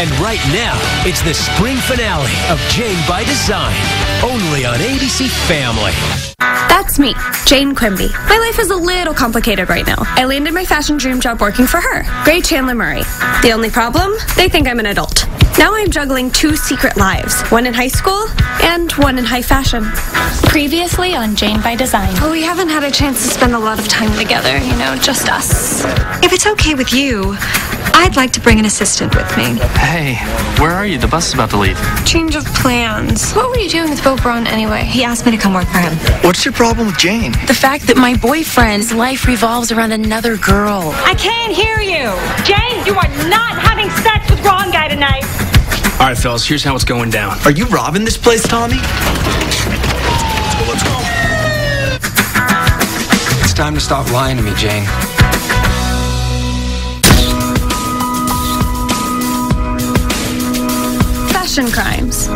And right now, it's the spring finale of Jane by Design, only on ABC Family. That's me, Jane Quimby. My life is a little complicated right now. I landed my fashion dream job working for her, Gray Chandler Murray. The only problem? They think I'm an adult. Now I'm juggling two secret lives one in high school and one in high fashion. Previously on Jane by Design. Well, we haven't had a chance to spend a lot of time together, you know, just us. If it's okay with you, I'd like to bring an assistant with me. Hey, where are you? The bus is about to leave. Change of plans. What were you doing with Bo Braun anyway? He asked me to come work for him. What's your problem with Jane? The fact that my boyfriend's life revolves around another girl. I can't hear you. Jane, you are not having sex with wrong guy tonight. All right, fellas, here's how it's going down. Are you robbing this place, Tommy? Let's go. It's time to stop lying to me, Jane. Fashion crimes.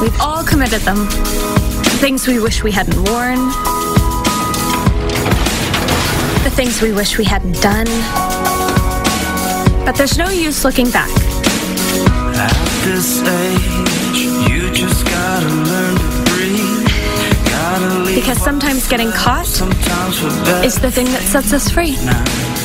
We've all committed them. The things we wish we hadn't worn. The things we wish we hadn't done. But there's no use looking back. At this age, you just gotta learn to breathe. Gotta leave Because sometimes getting caught sometimes is the thing that sets us free. Ben.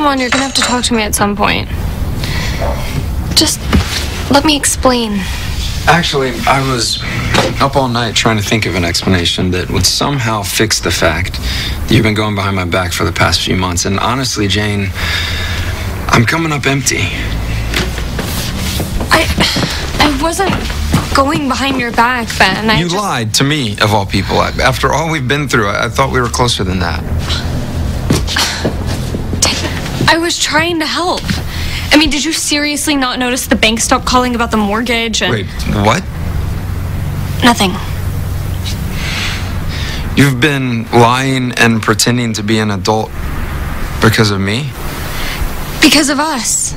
Come on, you're gonna have to talk to me at some point. Just let me explain. Actually, I was up all night trying to think of an explanation that would somehow fix the fact that you've been going behind my back for the past few months. And honestly, Jane, I'm coming up empty. I I wasn't going behind your back, Ben. I you just, lied to me, of all people. After all we've been through, I, I thought we were closer than that. I was trying to help. I mean, did you seriously not notice the bank stopped calling about the mortgage and Wait, what? nothing? You've been lying and pretending to be an adult because of me? Because of us.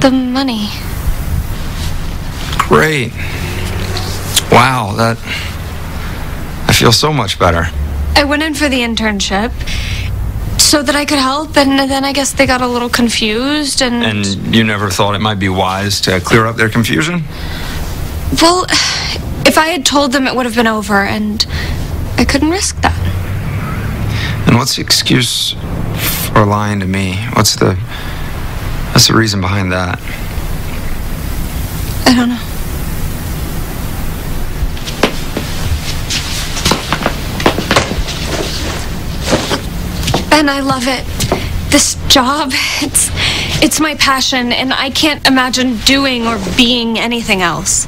The money. Great. Wow, that. I feel so much better. I went in for the internship so that I could help, and then I guess they got a little confused and. And you never thought it might be wise to clear up their confusion? Well, if I had told them, it would have been over, and I couldn't risk that. And what's the excuse for lying to me? What's the. What's the reason behind that? I don't know. Ben, I love it. This job, it's it's my passion and I can't imagine doing or being anything else.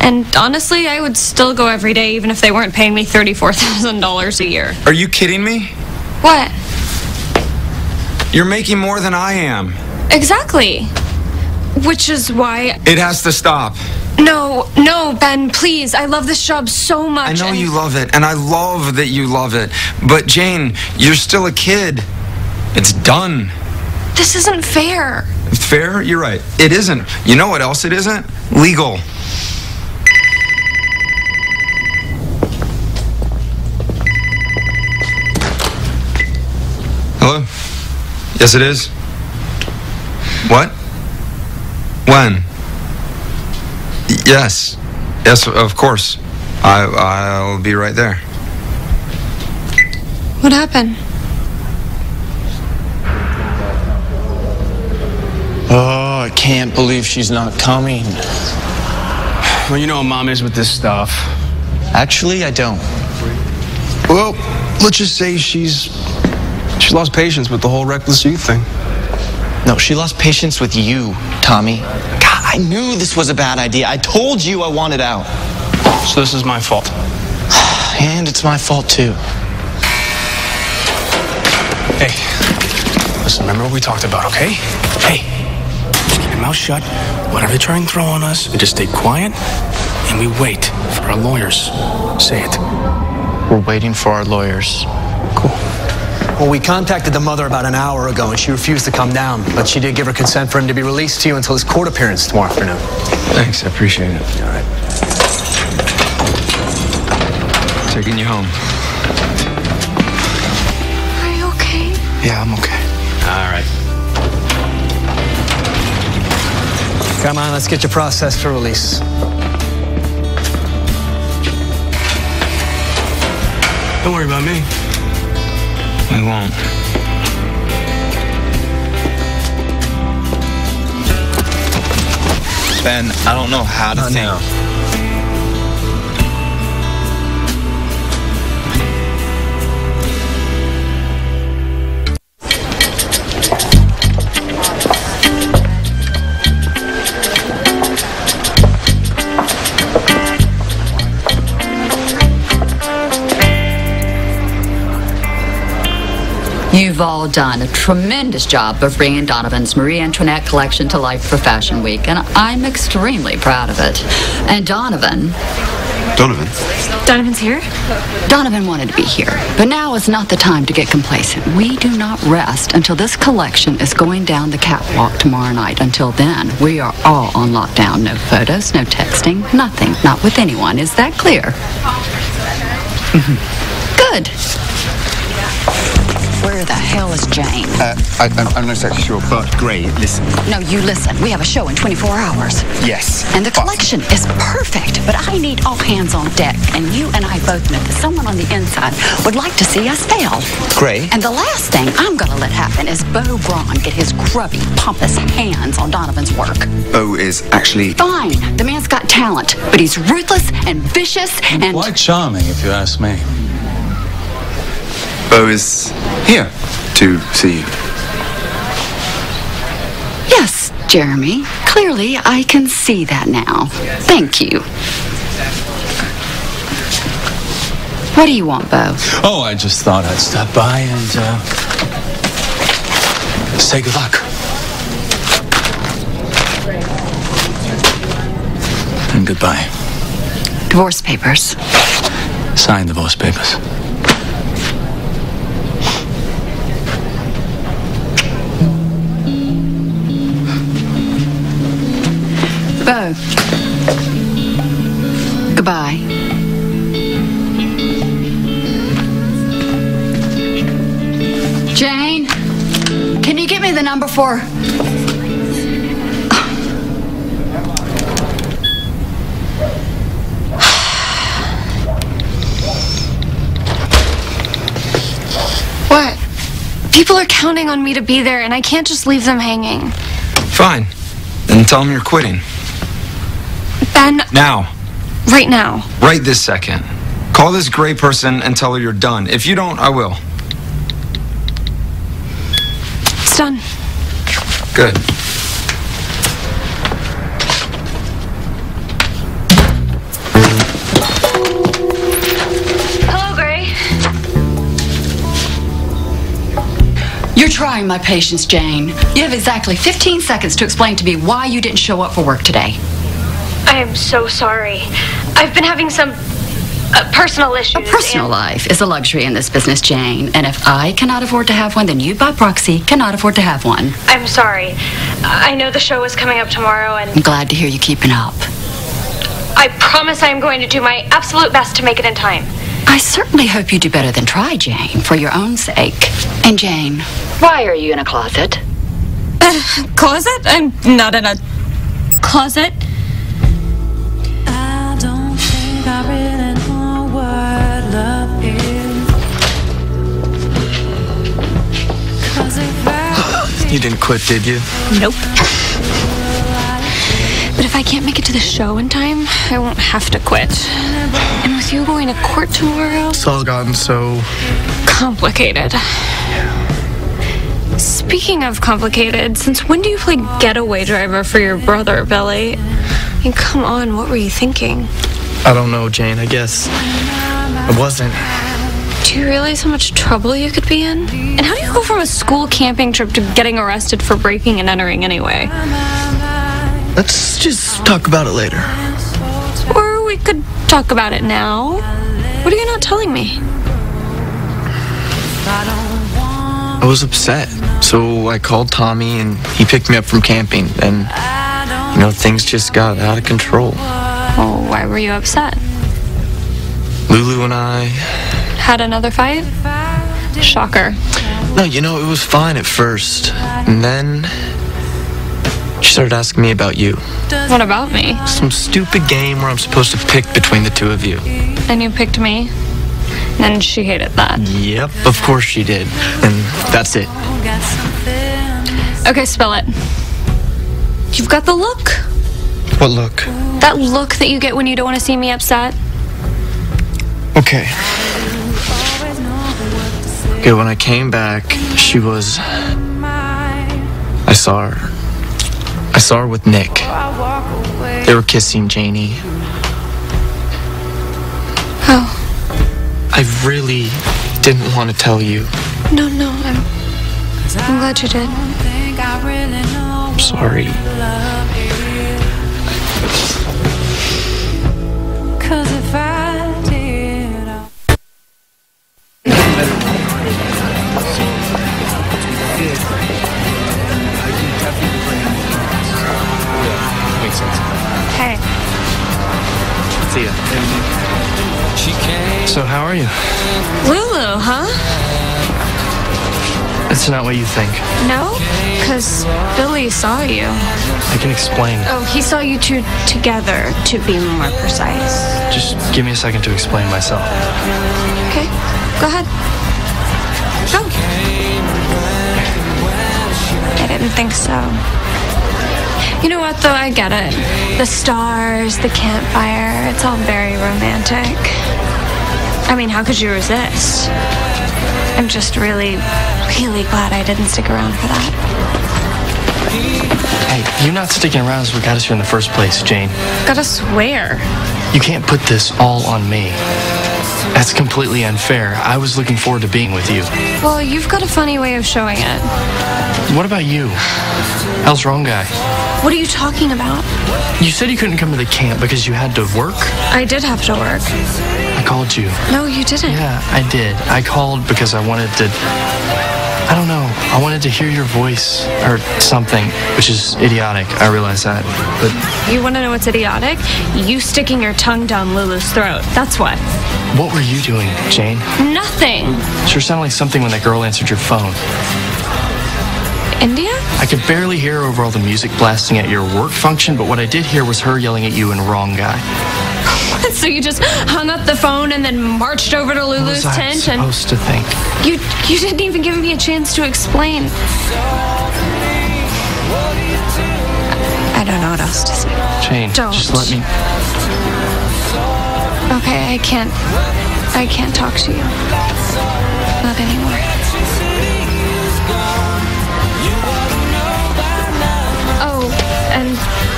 And honestly, I would still go every day even if they weren't paying me $34,000 a year. Are you kidding me? What? You're making more than I am. Exactly. Which is why It has to stop. No, no, Ben, please. I love this job so much. I know and- you love it, and I love that you love it. But Jane, you're still a kid. It's done. This isn't fair. Fair? You're right. It isn't. You know what else it isn't? Legal. Hello? Yes, it is. What? When? Y- Yes. Yes, of course. I, I'll be right there. What happened? Oh, I can't believe she's not coming. Well, you know how mom is with this stuff. Actually, I don't. Well, let's just say she's she lost patience with the whole reckless youth thing. No, she lost patience with you, Tommy. I knew this was a bad idea. I told you I wanted out. So this is my fault. And it's my fault, too. Hey, listen, remember what we talked about, okay? Hey, just keep your mouth shut. Whatever they try and throw on us, we just stay quiet and we wait for our lawyers. Say it. We're waiting for our lawyers. Well, we contacted the mother about an hour ago, and she refused to come down. But she did give her consent for him to be released to you until his court appearance tomorrow afternoon. Thanks, I appreciate it. All right. Taking you home. Are you okay? Yeah, I'm okay. All right. Come on, let's get you processed for release. Don't worry about me. We won't. Ben, I don't know how to Not think. now. You've all done a tremendous job of bringing Donovan's Marie Antoinette collection to life for Fashion Week, and I'm extremely proud of it. And Donovan, Donovan? Donovan's here? Donovan wanted to be here, but now is not the time to get complacent. We do not rest until this collection is going down the catwalk tomorrow night. Until then, we are all on lockdown. No photos, no texting, nothing. Not with anyone. Is that clear? Mm-hmm. Good. Where the hell is Jane? Uh, I, I'm, I'm not exactly sure, but great. Listen. No, you listen. We have a show in 24 hours. Yes. And the collection is perfect, but I need all hands on deck. And you and I both know that someone on the inside would like to see us fail. Great. And the last thing I'm going to let happen is Bo Braun get his grubby, pompous hands on Donovan's work. Bo is actually. Fine. The man's got talent, but he's ruthless and vicious and. Quite charming, if you ask me. Bo is here to see you. Yes, Jeremy. Clearly, I can see that now. Thank you. What do you want, Bo? Oh, I just thought I'd stop by and uh, say good luck. And goodbye. Divorce papers. Sign divorce papers. Number for. What? People are counting on me to be there, and I can't just leave them hanging. Fine. Then tell them you're quitting. Ben, Now. right now. Right this second. Call this gray person and tell her you're done. If you don't, I will. It's done. Good. Hello, Gray. You're trying my patience, Jane. You have exactly 15 seconds to explain to me why you didn't show up for work today. I am so sorry. I've been having some uh, personal issues. A personal life is a luxury in this business, Jane. And if I cannot afford to have one, then you, by proxy, cannot afford to have one. I'm sorry. I know the show is coming up tomorrow, and I'm glad to hear you keeping up. I promise I am going to do my absolute best to make it in time. I certainly hope you do better than try, Jane, for your own sake. And Jane, why are you in a closet? closet? I'm not in a closet. You didn't quit, did you? Nope. But if I can't make it to the show in time, I won't have to quit. And with you going to court tomorrow, It's all gotten so. complicated. Speaking of complicated, since when do you play getaway driver for your brother, Billy? I mean, come on, what were you thinking? I don't know, Jane. I guess I wasn't. Do you realize how much trouble you could be in? And how do you go from a school camping trip to getting arrested for breaking and entering anyway? Let's just talk about it later. Or we could talk about it now. What are you not telling me? I was upset, so I called Tommy and he picked me up from camping. And, you know, things just got out of control. Oh, why were you upset? Lulu and I. Had another fight? Shocker. No, you know, it was fine at first. And then. She started asking me about you. What about me? Some stupid game where I'm supposed to pick between the two of you. And you picked me? And she hated that. Yep, of course she did. And that's it. Okay, spell it. You've got the look. What look? That look that you get when you don't want to see me upset. Okay. Okay, when I came back, she was. I saw her. I saw her with Nick. They were kissing Janie. Oh. I really didn't want to tell you. No, no, I'm. I'm glad you did. I'm sorry. Hey. See ya. So, how are you? Lulu, huh? It's not what you think. No? Because Billy saw you. I can explain. Oh, he saw you two together, to be more precise. Just give me a second to explain myself. Okay, go ahead. Go. I didn't think so. You know what, though? I get it. The stars, the campfire, it's all very romantic. I mean, how could you resist? I'm just really, really glad I didn't stick around for that. Hey, you not sticking around is what got us here in the first place, Jane. Gotta swear. You can't put this all on me. That's completely unfair. I was looking forward to being with you. Well, you've got a funny way of showing it. What about you? How's wrong guy? What are you talking about? You said you couldn't come to the camp because you had to work? I did have to work. I called you. No, you didn't. Yeah, I did. I called because I wanted to. I don't know. I wanted to hear your voice or something, which is idiotic. I realize that. But You want to know what's idiotic? You sticking your tongue down Lulu's throat. That's what. what were you doing, Jane? Nothing. Sure sounded like something when that girl answered your phone. India? I could barely hear over all the music blasting at your work function, but what I did hear was her yelling at you and wrong guy. so you just hung up the phone and then marched over to Lulu's What was I tent and supposed to think? you you didn't even give me a chance to explain. I don't know what else to say. Jane, Don't. just let me. Okay, I can't I can't talk to you. Not anymore.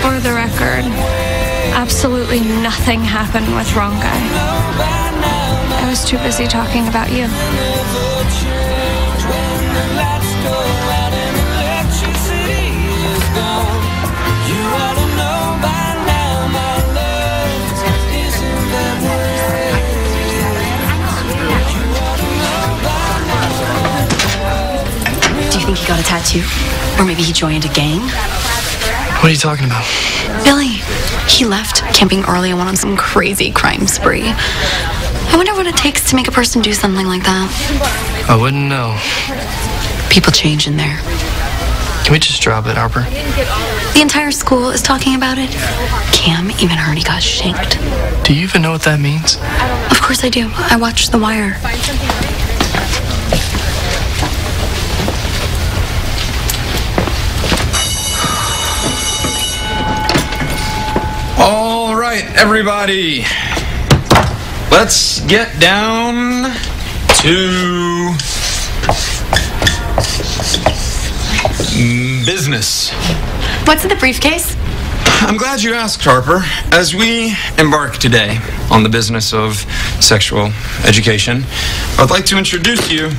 For the record, absolutely nothing happened with wrong guy. I was too busy talking about you. Do you think he got a tattoo? Or maybe he joined a gang? What are you talking about? Billy, he left camping early and went on some crazy crime spree. I wonder what it takes to make a person do something like that. I wouldn't know. People change in there. Can we just drop it, Harper? The entire school is talking about it. Cam even heard he got shanked. Do you even know what that means? Of course I do. I watched The Wire. Everybody. Let's get down to business. What's in the briefcase? I'm glad you asked, Harper. As we embark today on the business of sexual education, I'd like to introduce you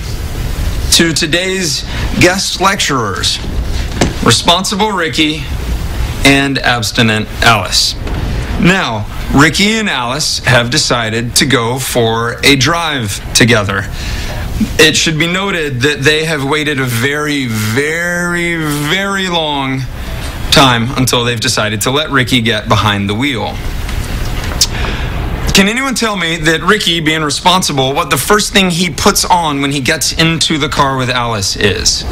to today's guest lecturers Responsible Ricky and abstinent Alice. Now, Ricky and Alice have decided to go for a drive together. It should be noted that they have waited a very, very, very long time until they've decided to let Ricky get behind the wheel. Can anyone tell me that Ricky, being responsible, what the first thing he puts on when he gets into the car with Alice is?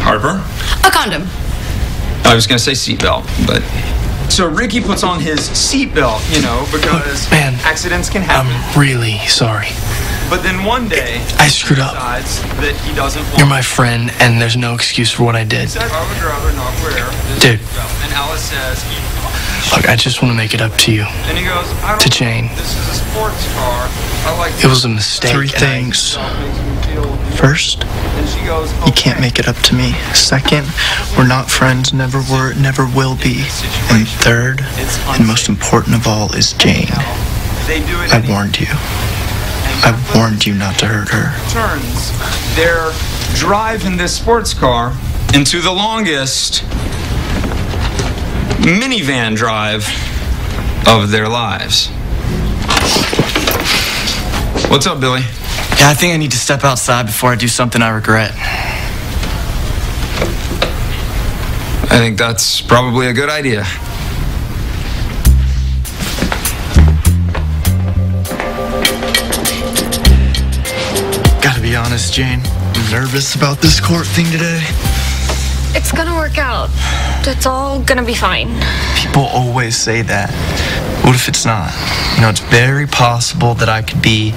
Harper? A condom. I was going to say seatbelt, but. So Ricky puts on his seatbelt, you know, because oh, Man, accidents can happen. I'm really sorry. but then one day, I screwed up. decides that he doesn't want You're my friend, and there's no excuse for what I did. Says, I would rather not wear this Dude. And Alice says, Look, I just want to make it up to you. and he goes, I don't To Jane. This is a sports car. I like It was a mistake. Three things. First, And she goes, you can't make it up to me. Second, we're not friends, never were, never will be. And third, and most important of all, is Jane. they do it I warned you. I warned you not to hurt her. turns their drive in this sports car into the longest minivan drive of their lives. What's up, Billy? Yeah, I think I need to step outside before I do something I regret. I think that's probably a good idea. Gotta be honest, Jane. I'm nervous about this court thing today. It's gonna work out. It's all gonna be fine. People always say that. What if it's not? You know, it's very possible that I could be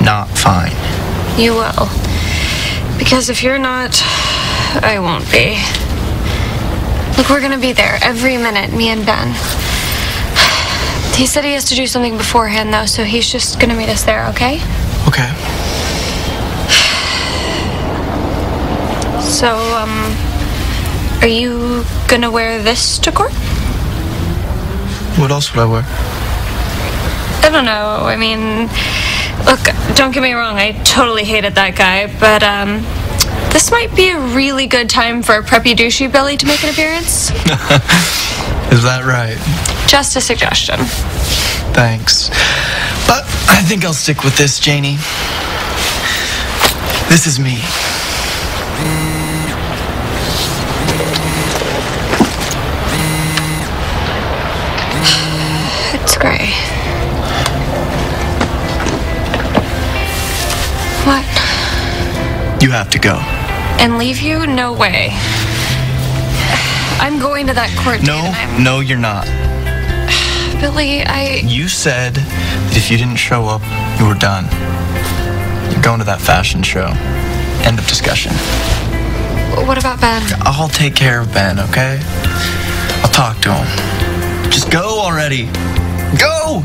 not fine. You will. Because if you're not, I won't be. Look, we're gonna be there every minute, me and Ben. He said he has to do something beforehand, though, so he's just gonna meet us there, okay? Okay. So, um, are you gonna wear this to court? What else would I wear? I don't know. I mean, look, don't get me wrong, I totally hated that guy, but, um, this might be a really good time for Preppy Douchey Billy to make an appearance. Is that right? Just a suggestion. Thanks. But I think I'll stick with this, Janie. This is me. You have to go. And leave you? No way. I'm going to that court No, no, you're not. Billy, I... You said that if you didn't show up, you were done. You're going to that fashion show. End of discussion. What about Ben? I'll take care of Ben, okay? I'll talk to him. Just go already. Go!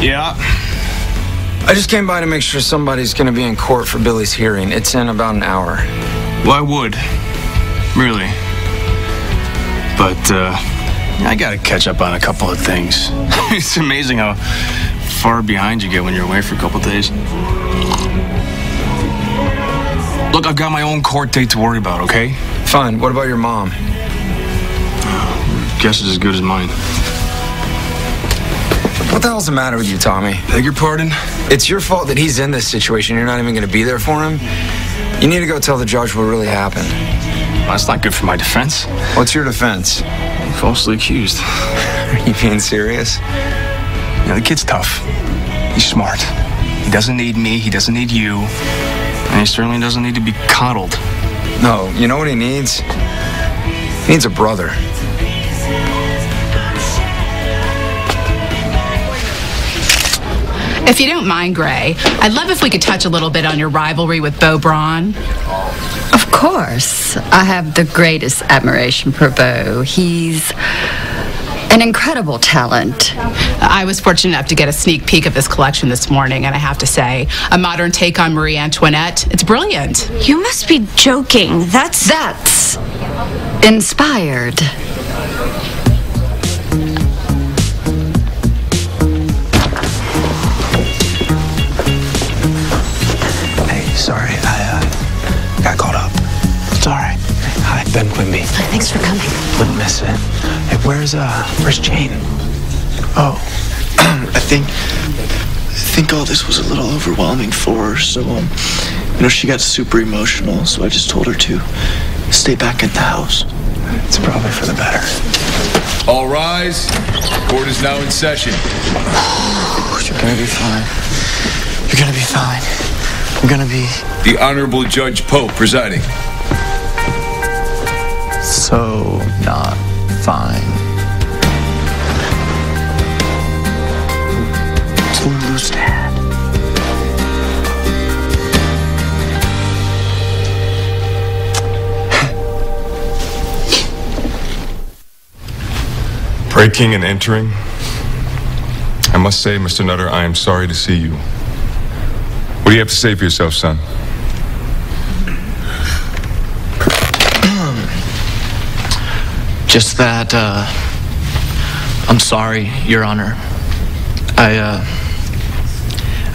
Yeah. I just came by to make sure somebody's going to be in court for Billy's hearing. It's in about an hour. Well, I would. Really. But, uh, I gotta catch up on a couple of things. it's amazing how far behind you get when you're away for a couple of days. Look, I've got my own court date to worry about, okay? Fine. What about your mom? Guess it's as good as mine. What the hell's the matter with you, Tommy? Beg your pardon? It's your fault that he's in this situation. You're not even going to be there for him. You need to go tell the judge what really happened. That's not good for my defense. What's your defense? Falsely accused. Are you being serious? Yeah, the kid's tough. He's smart. He doesn't need me. He doesn't need you. And he certainly doesn't need to be coddled. No, you know what he needs? He needs a brother. If you don't mind, Gray, I'd love if we could touch a little bit on your rivalry with Bo Braun. Of course. I have the greatest admiration for Bo. He's an incredible talent. I was fortunate enough to get a sneak peek of his collection this morning, and I have to say, a modern take on Marie Antoinette. It's brilliant. You must be joking. That's. That's inspired. It. Hey, where's uh, where's Jane? Oh, I think I think all this was a little overwhelming for her. So, um, you know, she got super emotional. So I just told her to stay back at the house. It's probably for the better. All rise. Court is now in session. You're gonna be fine. You're gonna be fine. You're gonna be The Honorable Judge Pope presiding. So not fine. Lulu's dad. Breaking and entering. I must say, Mr. Nutter, I am sorry to see you. What do you have to say for yourself, son? Just that, uh, I'm sorry, Your Honor. I, uh,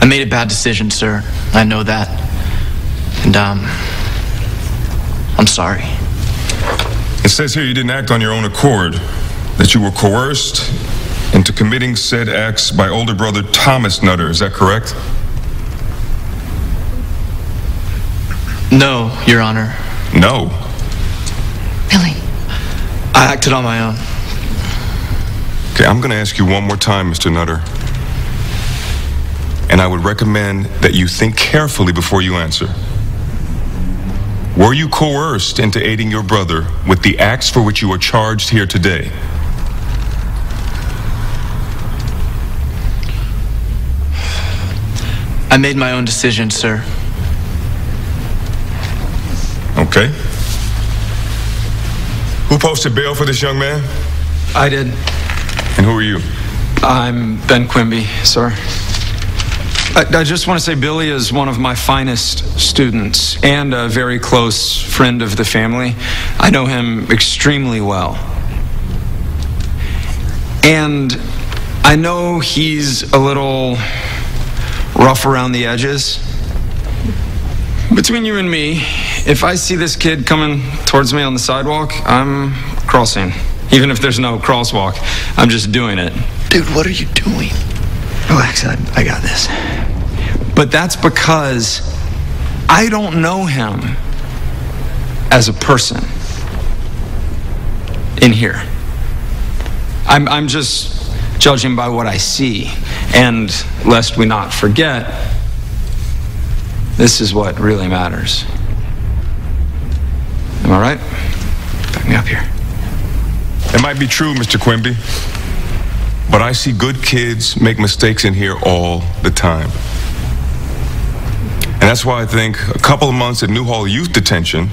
I made a bad decision, sir. I know that. And, um, I'm sorry. It says here you didn't act on your own accord, that you were coerced into committing said acts by older brother Thomas Nutter. Is that correct? No, Your Honor. No. Billy. I acted on my own. Okay, I'm going to ask you one more time, Mr. Nutter. And I would recommend that you think carefully before you answer. Were you coerced into aiding your brother with the acts for which you are charged here today? I made my own decision, sir. Okay. Who posted bail for this young man? I did. And who are you? I'm Ben Quimby, sir. I, I just want to say Billy is one of my finest students and a very close friend of the family. I know him extremely well. And I know he's a little rough around the edges. Between you and me, if I see this kid coming towards me on the sidewalk, I'm crossing. Even if there's no crosswalk, I'm just doing it. Dude, what are you doing? Relax, I, I got this. But that's because I don't know him as a person in here. I'm, I'm just judging by what I see. And lest we not forget, this is what really matters. Am I right? Back me up here. It might be true, Mr. Quimby, but I see good kids make mistakes in here all the time. And that's why I think a couple of months at Newhall Youth Detention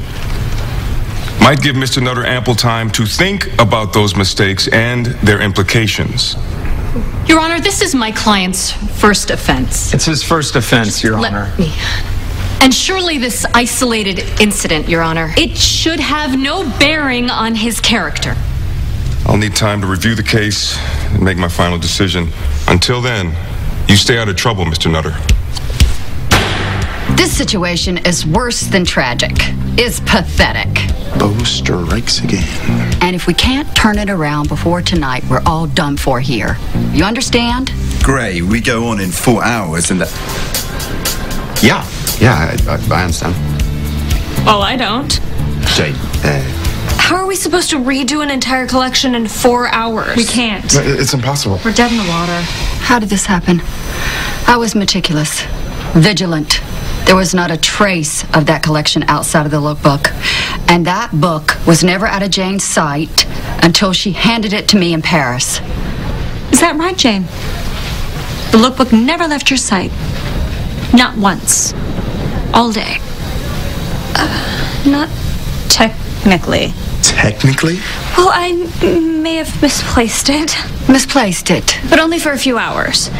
might give Mr. Nutter ample time to think about those mistakes and their implications. Your Honor, this is my client's first offense. It's his first offense, Your Let Honor. me. And surely this isolated incident, Your Honor, it should have no bearing on his character. I'll need time to review the case and make my final decision. Until then, you stay out of trouble, Mr. Nutter. This situation is worse than tragic. It's pathetic. Bo strikes again. And if we can't turn it around before tonight, we're all done for here. You understand? Gray, we go on in four hours and that. Yeah, yeah, I, I, I understand. Well, I don't. Jane, uh, How are we supposed to redo an entire collection in four hours? We can't. it's impossible. We're dead in the water. How did this happen? I was meticulous, vigilant. There was not a trace of that collection outside of the lookbook. And that book was never out of Jane's sight until she handed it to me in Paris. Is that right, Jane? The lookbook never left your sight. Not once. All day. Uh, not technically. Technically? Well, I may have misplaced it. Misplaced it. But only for a few hours.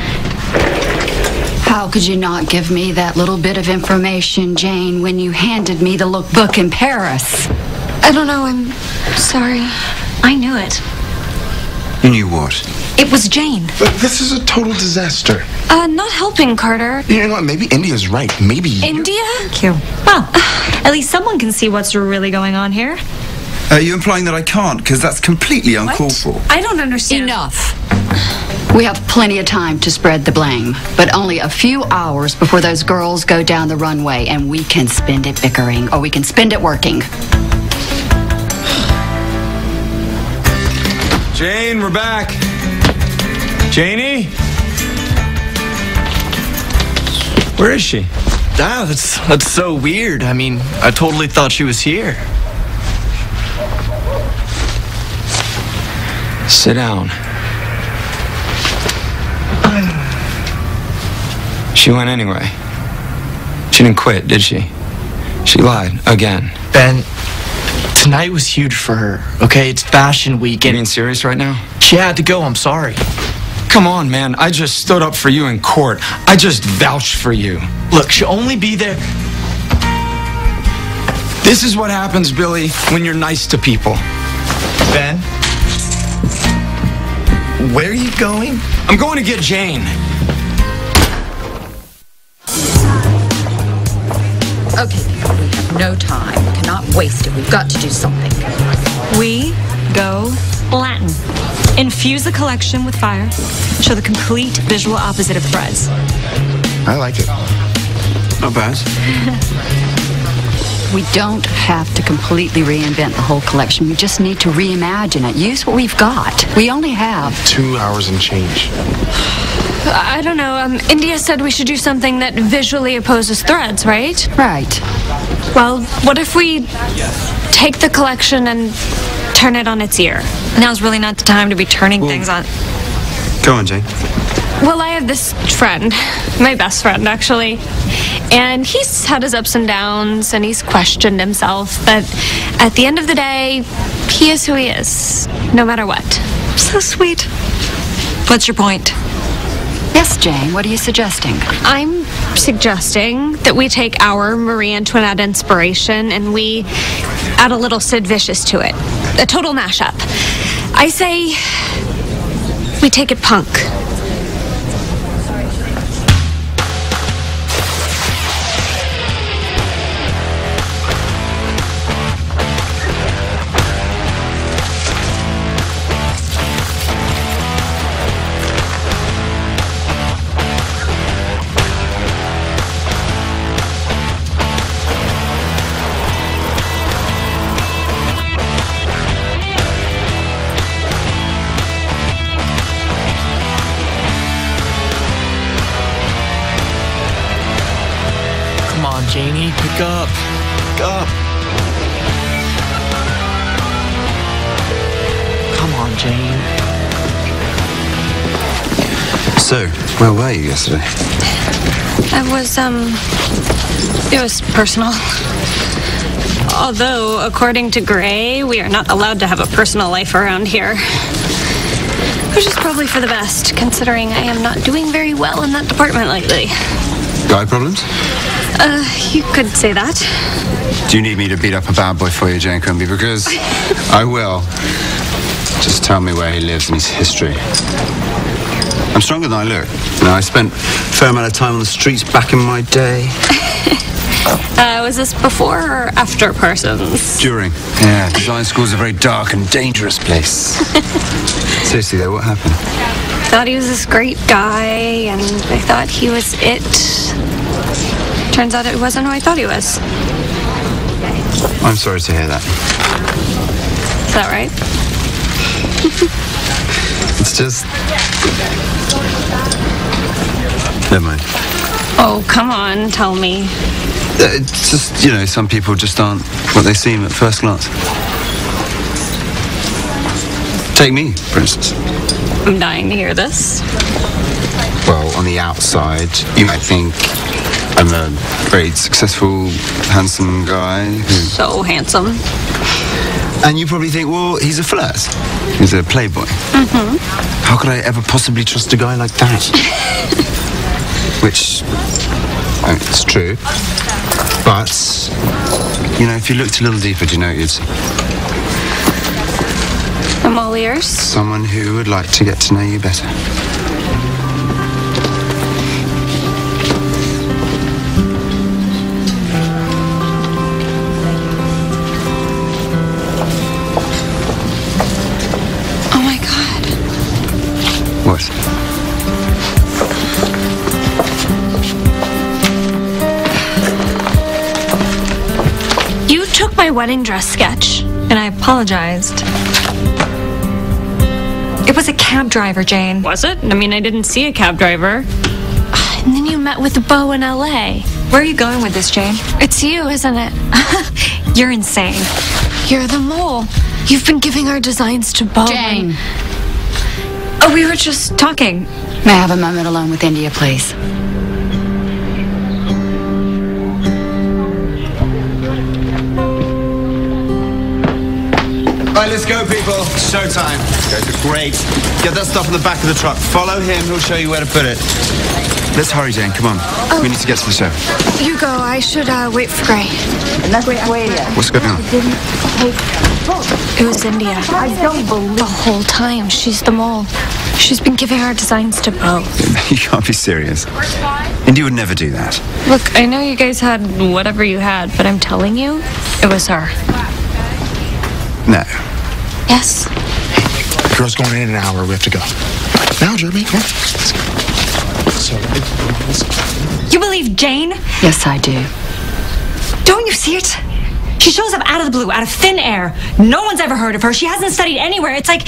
How could you not give me that little bit of information, Jane, when you handed me the lookbook in Paris? I don't know, I'm sorry. I knew it. You knew what? It was Jane. But this is a total disaster. Uh, not helping, Carter. You know what? Maybe India's right. Maybe. India? Thank you. Well, at least someone can see what's really going on here. Are you implying that I can't? Because that's completely uncalled for. I don't understand. Enough. We have plenty of time to spread the blame, but only a few hours before those girls go down the runway, and we can spend it bickering or we can spend it working. Jane, we're back. Janie? Where is she? Ah, that's that's so weird. I mean, I totally thought she was here. Sit down. She went anyway. She didn't quit, did she? She lied again. Ben, tonight was huge for her. Okay, it's fashion week You being serious right now? she had to go. I'm sorry. Come on, man. I just stood up for you in court. I just vouched for you. Look, she'll only be there. This is what happens, Billy, when you're nice to people. Ben, where are you going? I'm going to get Jane. Okay, we have no time. We cannot waste it. We've got to do something. We go Latin. Infuse the collection with fire. Show the complete visual opposite of threads. I like it. Not bad. We don't have to completely reinvent the whole collection. We just need to reimagine it. Use what we've got. We only have Two hours and change. I don't know. Um, India said we should do something that visually opposes threads, right? Right. Well, what if we take the collection and turn it on its ear? Now's really not the time to be turning things on. Go on, Jane. Well, I have this friend, my best friend, actually. And he's had his ups and downs and he's questioned himself. But at the end of the day, he is who he is, no matter what. So sweet. What's your point? Yes, Jane, what are you suggesting? I'm suggesting that we take our Marie Antoinette inspiration and we add a little Sid Vicious to it. A total mashup. I say we take it punk. Yesterday? It was, um, it was personal. Although, according to Gray, we are not allowed to have a personal life around here. Which is probably for the best, considering I am not doing very well in that department lately. Guy problems? Uh, you could say that. Do you need me to beat up a bad boy for you, Jane Quimby? Because I will. Just tell me where he lives and his history. I'm stronger than I look. You know, I spent a fair amount of time on the streets back in my day. Uh, was this before or after Parsons? During. Yeah, design school's a very dark and dangerous place. Seriously, though, what happened? I Thought he was this great guy, and I thought he was it. Turns out it wasn't who I thought he was. I'm sorry to hear that. Is that right? It's just. Never mind. Oh, come on, tell me. It's just, you know, some people just aren't what they seem at first glance. Take me, for instance. I'm dying to hear this. Well, on the outside, you might think I'm a very successful, handsome guy. Who... So handsome. And you probably think, well, he's a flirt. He's a playboy. Mm-hmm. How could I ever possibly trust a guy like that? Which, I mean, it's true. But, you know, if you looked a little deeper, do you know you'd see I'm all ears. someone who would like to get to know you better. Wedding dress sketch. And I apologized. It was a cab driver, Jane. Was it? I mean, I didn't see a cab driver. Ah, and then you met with Bo in LA. Where are you going with this, Jane? It's you, isn't it? You're insane. You're the mole. You've been giving our designs to Bo. Jane. Oh, we were just talking. May I have a moment alone with India, please? Right, let's go, people. It's showtime. Great. Get that stuff in the back of the truck. Follow him. He'll show you where to put it. Let's hurry, Jane. Come on. We need to get to the show. You go. I should uh, wait for Gray. Wait, What's going on? It was India. I don't believe the whole time. She's the mole. She's been giving our designs to Bo. you can't be serious. Indy would never do that. Look, I know you guys had whatever you had, but I'm telling you, it was her. No. Yes. Girl's going in an hour. We have to go. Now, Jeremy, come on. Let's go. So, You believe Jane? Yes, I do. Don't you see it? She shows up out of the blue, out of thin air. No one's ever heard of her. She hasn't studied anywhere. It's like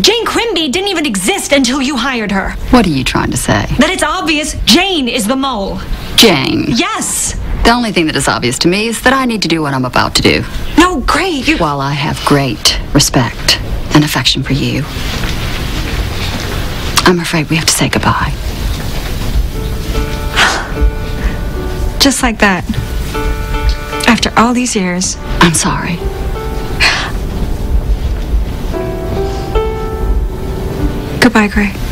Jane Quimby didn't even exist until you hired her. What are you trying to say? That it's obvious Jane is the mole. Jane. Yes. The only thing that is obvious to me is that I need to do what I'm about to do. No, great. You... While I have great respect and affection for you, I'm afraid we have to say goodbye. Just like that. After all these years. I'm sorry. Goodbye, Gray.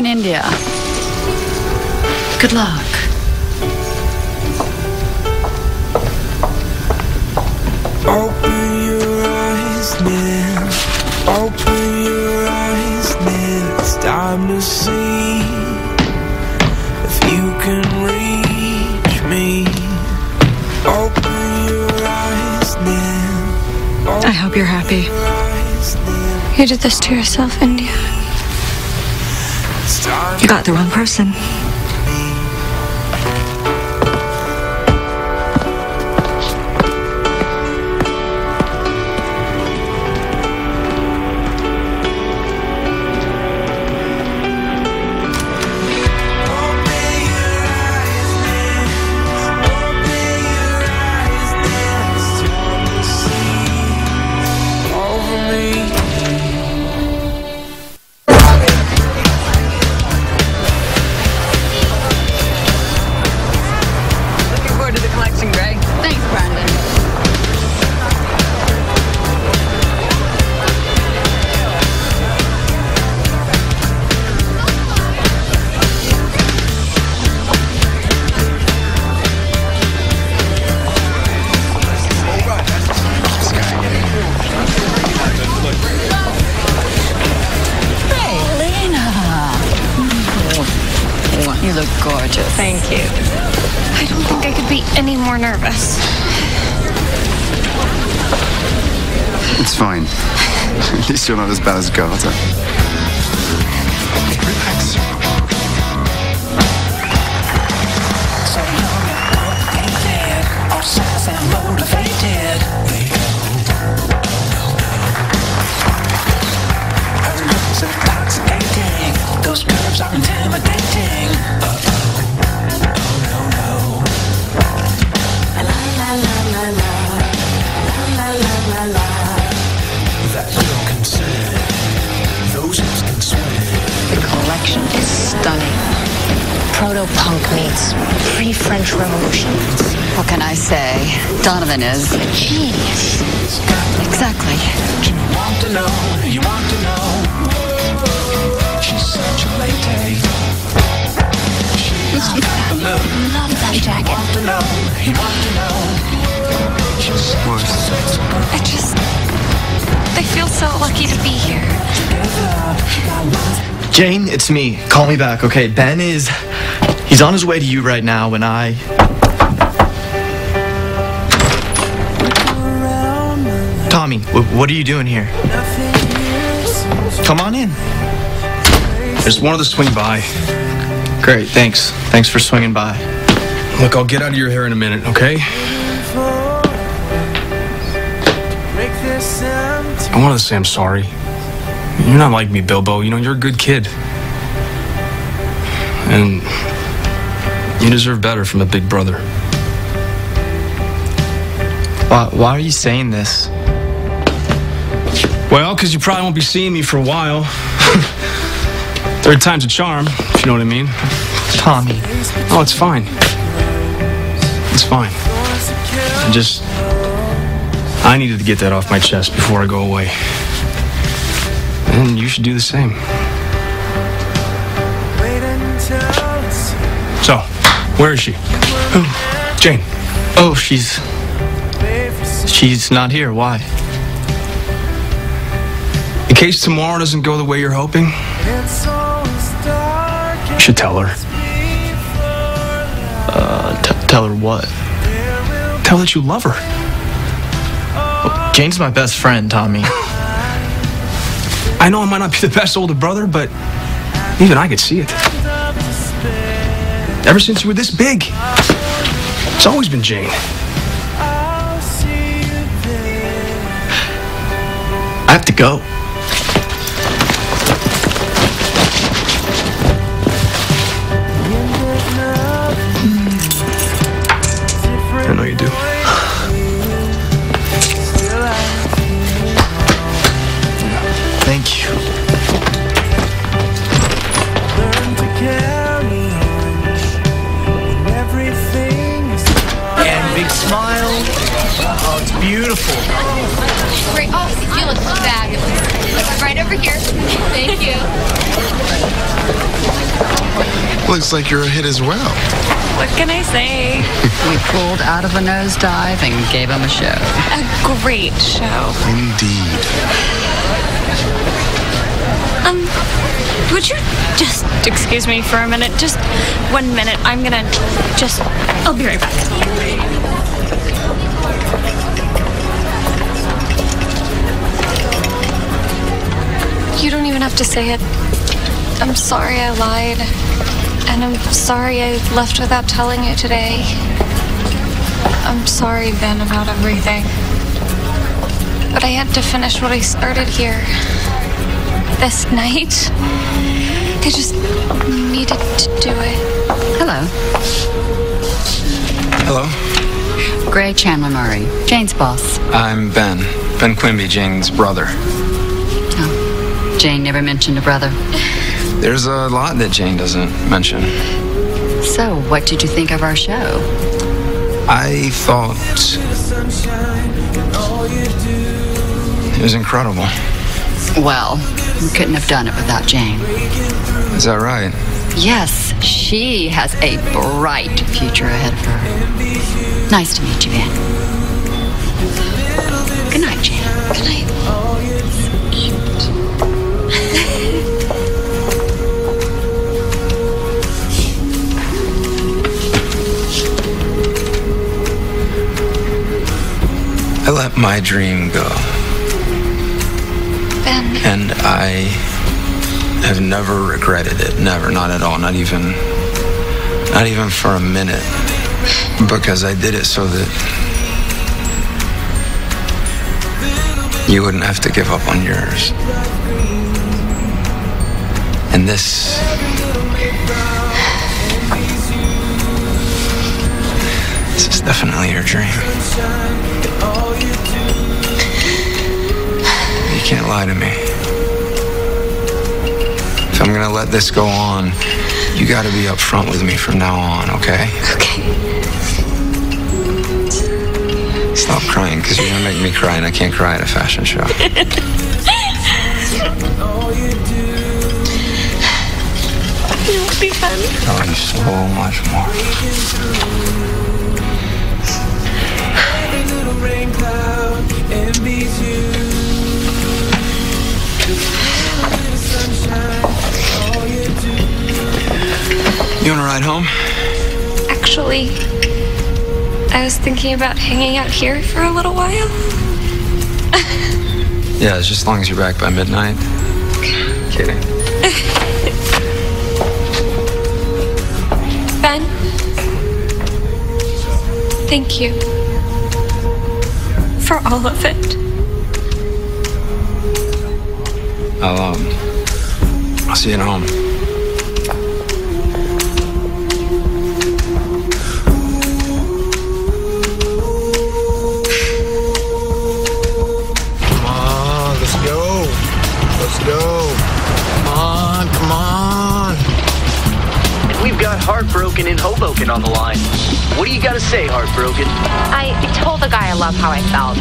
In India. Good luck. Open your eyes now. Open your eyes now. It's time to see if you can reach me. Open your eyes now. I hope you're happy. You did this to yourself, India. You got the wrong person. You're not as bad as Carter. Donovan is genius. Exactly. You want to know, you want to know. She's such a lady. The. Love that jacket. You know? I just. I feel so lucky to be here. Jane, it's me. Call me back, okay? Ben is. He's on his way to you right now, and I. Tommy, what are you doing here? Come on in. I just wanted to swing by. Great, thanks. Thanks for swinging by. Look, I'll get out of your hair in a minute, okay? I wanted to say I'm sorry. You're not like me, Bilbo. You know, you're a good kid. And you deserve better from a big brother. Why, why are you saying this? Well, because you probably won't be seeing me for a while. Third time's a charm, if you know what I mean. Tommy. Oh, it's fine. It's fine. I just. I needed to get that off my chest before I go away. And you should do the same. So, where is she? Who? Jane. Oh, she's. She's not here. Why? In case tomorrow doesn't go the way you're hoping, you should tell her. Uh, tell her what? Tell her that you love her. Jane's my best friend, Tommy. I know I might not be the best older brother, but even I could see it. Ever since you were this big, it's always been Jane. I have to go. Looks like you're a hit as well. What can I say? We pulled out of a nosedive and gave him a show. A great show. Indeed. Um, would you just excuse me for a minute? Just one minute. I'm gonna just. I'll be right back. You don't even have to say it. I'm sorry I lied. And I'm sorry I left without telling you today. I'm sorry, Ben, about everything. But I had to finish what I started here. This night. I just needed to do it. Hello. Hello. Gray Chandler Murray, Jane's boss. I'm Ben. Ben Quimby, Jane's brother. Oh. Jane never mentioned a brother. There's a lot that Jane doesn't mention. So, what did you think of our show? I thought it was incredible. Well, we couldn't have done it without Jane. Is that right? Yes, she has a bright future ahead of her. Nice to meet you, Ben. Good night, Jane. Good night. Let my dream go. Ben. And I have never regretted it. Never, not at all. Not even not even for a minute. Because I did it so that you wouldn't have to give up on yours. And this This is definitely your dream. You can't lie to me. If I'm gonna let this go on, you gotta be upfront with me from now on, okay? Okay. Stop crying, because you're gonna make me cry, and I can't cry at a fashion show. It'll be fun. Oh, you so much more. You wanna ride home? Actually, I was thinking about hanging out here for a little while. Yeah, it's just as long as you're back by midnight. Kidding. Ben, thank you for all of it. I'll um, I'll see you at home. Come on, let's go. Let's go. Come on, come on. We've got Heartbroken in Hoboken on the line. What do you got to say, Heartbroken? I told the guy I love how I felt.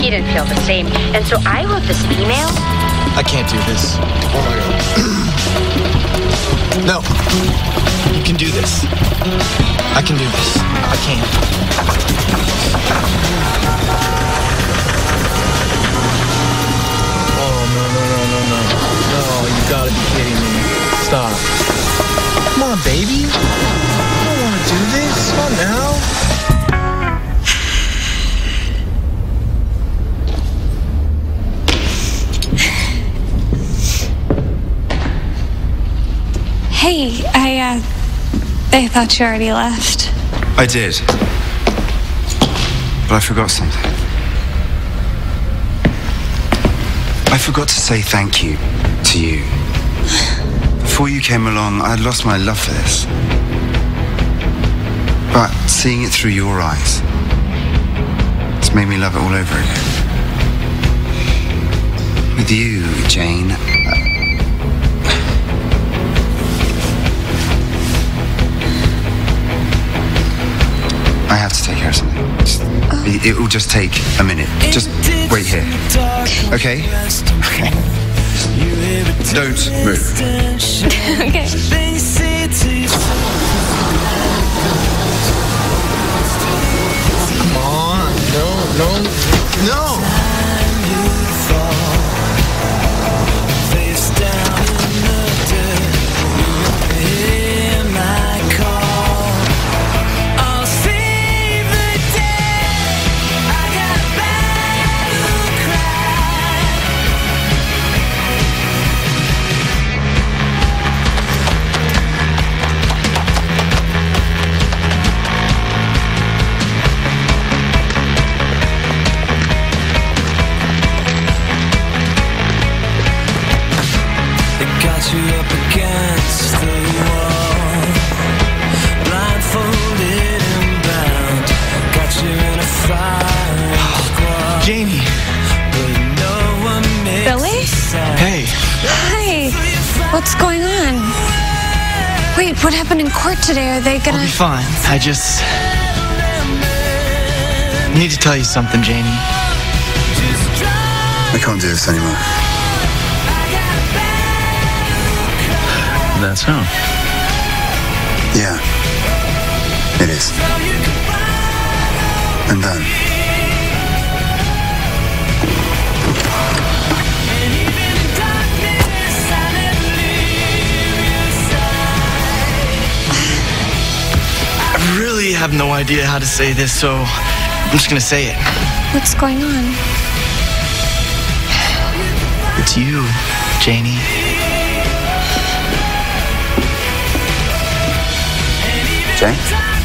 He didn't feel the same. And so I wrote this email. I can't do this. Oh my god. no. You can do this. I can do this. I can. Oh no no no no no. No, you gotta be kidding me. Stop. Come on, baby. I don't wanna do this. Come on now. Hey, I, uh, I thought you already left. I did. But I forgot something. I forgot to say thank you to you. Before you came along, I lost my love for this. But seeing it through your eyes, it's made me love it all over again. With you, Jane, uh, I have to take care of something. Just- it, it will just take a minute. Just wait here. Okay? Okay. Don't move. okay. No, no, no. It got you up against the wall, blindfolded and bound. Got you in a fire squad. Jamie. But no one makes Billy? Hey. Hi. What's going on? Wait, what happened in court today? Are they gonna? I'll be fine. I just need to tell you something, Janie. I can't do this anymore. That's how. Yeah. It is. I'm done. I really have no idea how to say this, so I'm just gonna say it. What's going on? It's you, Janie. Jane?